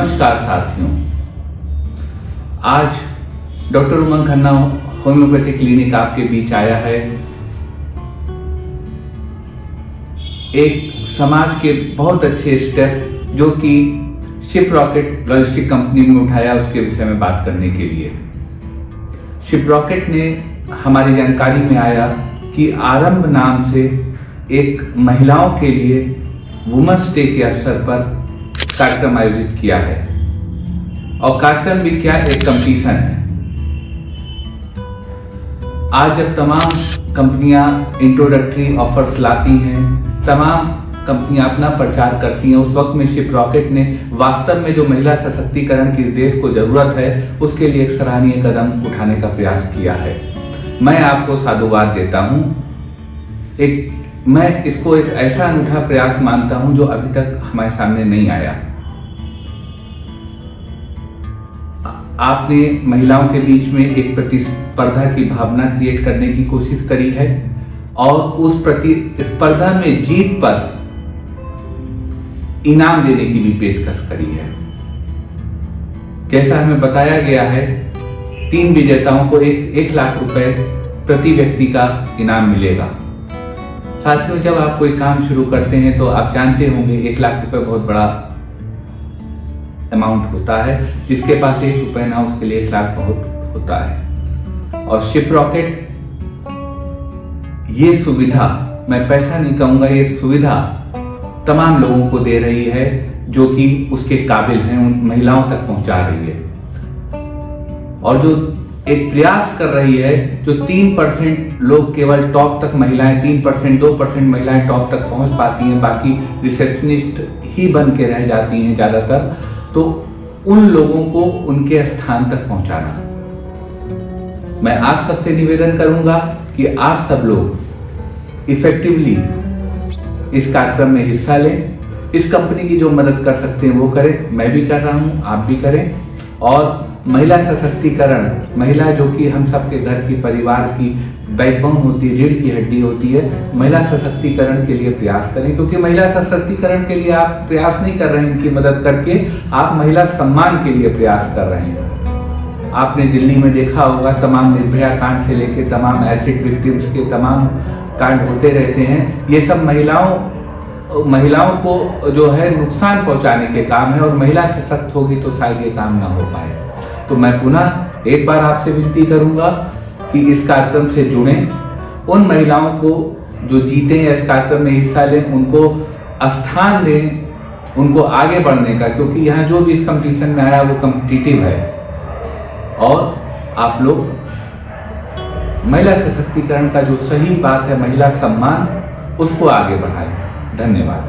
नमस्कार साथियों। आज doctor Umang Khanna homeopathy clinic आपके बीच आया है। एक समाज के बहुत अच्छे स्टेप जो कि शिप रॉकेट लॉजिस्टिक कंपनी ने उठाया उसके विषय में बात करने के लिए। शिप रॉकेट ने हमारी जानकारी में आया कि आरंभ नाम से एक महिलाओं के लिए वुमेंस डे के अवसर पर कार्यक्रम आयोजित किया है। और कार्यक्रम भी क्या एक कंपटीशन है? आज जब तमाम कंपनियाँ इंट्रोडक्टरी ऑफर्स लाती हैं, तमाम कंपनियाँ अपना प्रचार करती हैं, उस वक्त में शिप रॉकेट ने वास्तव में जो महिला सशक्तिकरण की देश को ज़रूरत है, उसके लिए एक सराहनीय कदम उठाने का प्रयास किया है। मैं आपको साधुवाद देता हूँ। एक, मैं इसको एक ऐसा अनूठा प्रयास मानता हूँ जो अभी तक हमारे सामने नहीं आया। आपने महिलाओं के बीच में एक प्रतिस्पर्धा की भावना क्रिएट करने की कोशिश करी है और उस प्रतिस्पर्धा में जीत पर इनाम देने की भी पेशकश करी है। जैसा हमें बताया गया है, तीन विजेताओं को एक एक लाख रुपए प्रति व्यक्ति का इनाम मिलेगा। साथियों, जब आप कोई काम शुरू करते हैं तो आप जानते होंगे एक लाख रुपए बहुत बड़ा अमाउंट होता है, जिसके पास एक रुपए ना, उसके लिए एक लाख बहुत होता है। और शिप रॉकेट ये सुविधा, मैं पैसा नहीं कहूँगा, ये सुविधा तमाम लोगों को दे रही है, जो कि उसके काबिल हैं, उन महिलाओं तक पहुँचा रही है। और जो एक प्रयास कर रही है जो तीन परसेंट लोग केवल टॉप तक महिलाएँ, तीन परसेंट, दो परसेंट महिलाएँ टॉप तक पहुँच पाती हैं, बाकी रिसेप्शनिस्ट ही बन के रह जाती हैं ज़्यादातर। तो उन लोगों को उनके स्थान तक पहुंचाना। मैं आप सबसे निवेदन करूँगा कि आप सब लोग इफेक्टिवली इस कार्यक्रम में हिस्सा लें। इस कंपनी की जो मदद कर सकते हैं वो करें। मैं भी कर रहा हूँ, आप भी करें। और महिला सशक्तिकरण, महिला जो कि हम सबके घर की, परिवार की बैकबोन होती है, रीढ़ की हड्डी होती है, महिला सशक्तिकरण के लिए प्रयास करें। क्योंकि महिला सशक्तिकरण के लिए आप प्रयास नहीं कर रहे हैं इनकी मदद करके, आप महिला सम्मान के लिए प्रयास कर रहे हैं। आपने दिल्ली में देखा होगा, तमाम निर्भया कांड से लेकर तमाम एसिड विक्टिम्स के तमाम कांड होते रहते हैं। ये सब महिलाओं महिलाओं को जो है नुकसान पहुँचाने के काम है और महिला सशक्त होगी तो शायद ये काम ना हो पाए। तो मैं पुनः एक बार आपसे विनती करूँगा कि इस कार्यक्रम से जुड़े। उन महिलाओं को जो जीते या इस कार्यक्रम में हिस्सा लें, उनको स्थान दें, उनको आगे बढ़ने का, क्योंकि यहाँ जो भी इस कंपटीशन में आया, वो कम्पिटिटिव है। और आप लोग महिला सशक्तिकरण का जो सही बात है, महिला सम्मान, उसको आगे बढ़ाएँ। 干你妈